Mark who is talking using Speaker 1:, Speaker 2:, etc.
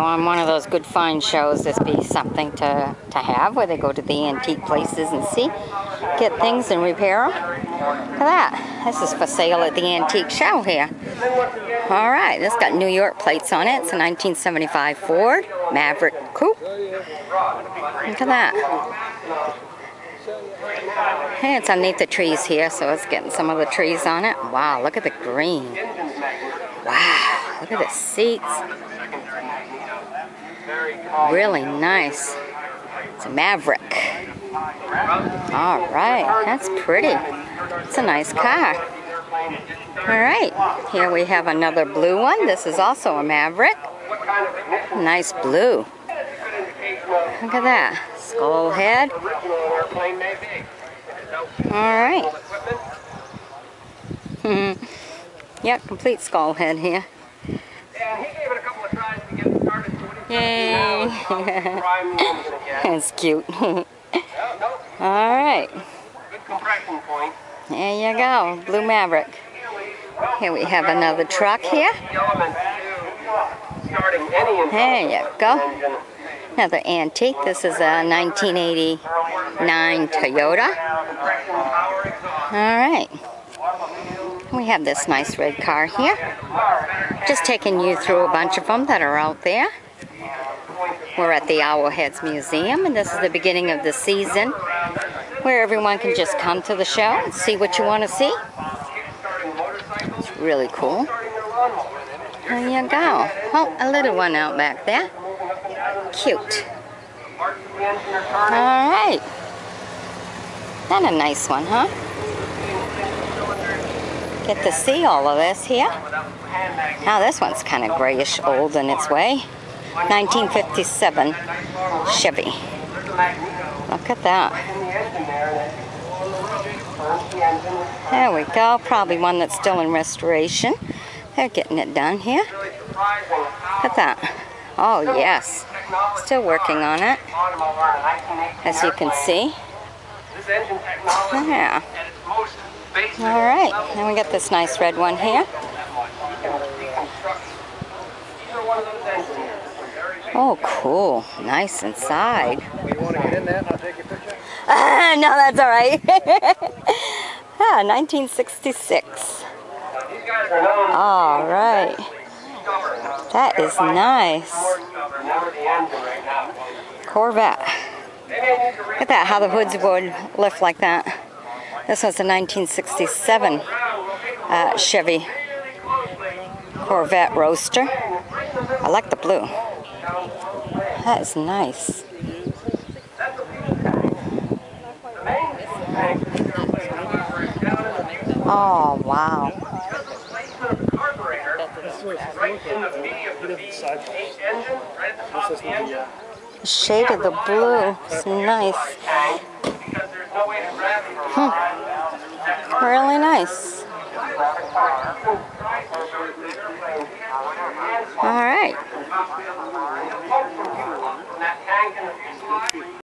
Speaker 1: Oh, on one of those good find shows, this be something to, to have where they go to the antique places and see, get things and repair them. Look at that. This is for sale at the antique show here. All right, this got New York plates on it. It's a 1975 Ford Maverick Coupe. Look at that. Hey, it's underneath the trees here, so it's getting some of the trees on it. Wow, look at the green. Wow, look at the seats. Really nice. It's a Maverick. All right, that's pretty. It's a nice car. All right, here we have another blue one. This is also a Maverick. Nice blue. Look at that. Skull head. All right. yep, complete skull head here. Yay! That's cute. All right. There you go, Blue Maverick. Here we have another truck here. There you go. Another antique. This is a 1989 Toyota. All right. We have this nice red car here. Just taking you through a bunch of them that are out there. We're at the Owls Head Museum, and this is the beginning of the season where everyone can just come to the show and see what you want to see. It's really cool. There you go. Oh, a little one out back there. Cute. All right. Not a nice one, huh? Get to see all of this here. Now this one's kind of grayish old in its way. 1957 Chevy. Look at that. There we go. Probably one that's still in restoration. They're getting it done here. Look at that. Oh, yes. Still working on it. As you can see. Yeah. All right. Then we got this nice red one here. Oh, cool. Nice inside.
Speaker 2: You want to get in that and I'll take your picture?
Speaker 1: Uh, no, that's all right. ah, 1966. All right. That is nice. Corvette. Look at that, how the hoods would lift like that. This was a 1967 uh, Chevy Corvette Roadster. I like the blue. That is nice. Oh, wow. Shade of the blue is nice. Hmm. Really nice. All right.